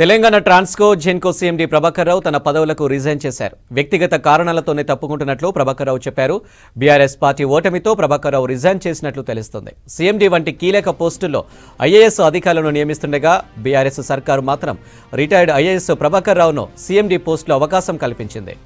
Telangana Transco Genco CMD Prabhakar Rao తన పదవులకు resign చేశారు. వ్యక్తిగత కారణాలతోనే తప్పుకుంటున్నట్లు ప్రభాకర్ రావు చెప్పారు. బీఆర్ఎస్ పార్టీ ఓటమితో ప్రభాకర్ రావు రిజైన్ చేసినట్లు తెలుస్తోంది. సీఎండీ వంటి కీలక పోస్టుల్లో ఐఏఎస్ అధికారులను నియమిస్తుండగా బీఆర్ఎస్ సర్కారు మాత్రం రిటైర్డ్ ఐఏఎస్ ప్రభాకర్ రావును సీఎండీ పోస్టులో అవకాశం కల్పించింది.